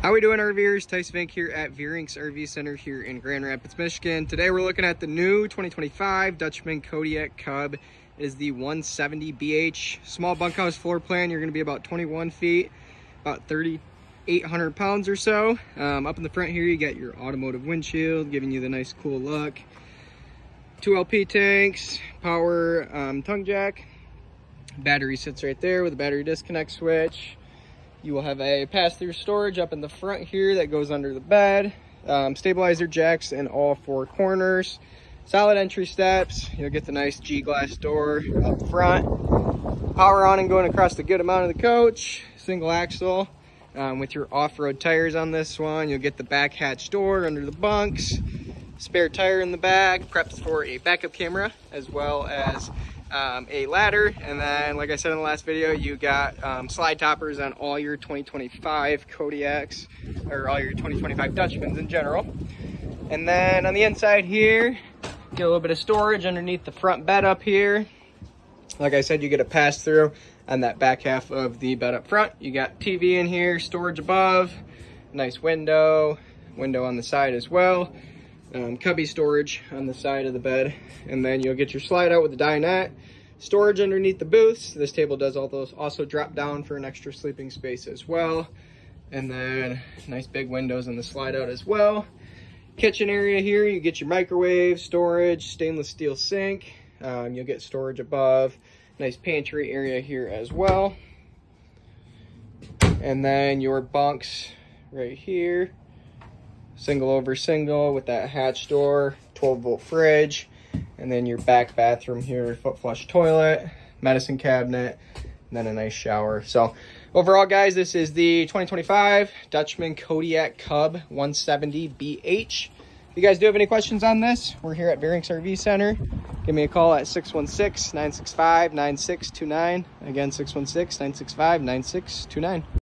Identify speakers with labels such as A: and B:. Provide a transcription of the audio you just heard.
A: How we doing RVers? Thys Vink here at Veurinks RV Center here in Grand Rapids, Michigan. Today we're looking at the new 2025 Dutchmen Kodiak Cub. It is the 170 BH small bunkhouse floor plan. You're going to be about 21 feet, about 3,800 pounds or so. Um, up in the front here you got your automotive windshield giving you the nice cool look. Two LP tanks, power um, tongue jack. Battery sits right there with a battery disconnect switch you will have a pass-through storage up in the front here that goes under the bed. Um, stabilizer jacks in all four corners. Solid entry steps. You'll get the nice G-glass door up front. Power on and going across the good amount of the coach. Single axle. Um, with your off-road tires on this one. You'll get the back hatch door under the bunks. Spare tire in the back. Preps for a backup camera as well as um, a ladder, and then, like I said in the last video, you got um, slide toppers on all your 2025 Kodiaks, or all your 2025 Dutchmans in general. And then on the inside here, get a little bit of storage underneath the front bed up here. Like I said, you get a pass through on that back half of the bed up front. You got TV in here, storage above, nice window, window on the side as well um, cubby storage on the side of the bed. And then you'll get your slide out with the dinette. Storage underneath the booths. This table does all those also drop down for an extra sleeping space as well. And then nice big windows in the slide out as well. Kitchen area here, you get your microwave, storage, stainless steel sink. Um, you'll get storage above. Nice pantry area here as well. And then your bunks right here single over single with that hatch door, 12 volt fridge, and then your back bathroom here, foot flush toilet, medicine cabinet, and then a nice shower. So overall, guys, this is the 2025 Dutchmen Kodiak Cub 170 BH. If you guys do have any questions on this, we're here at Veurinks RV Center. Give me a call at 616-965-9629. Again, 616-965-9629.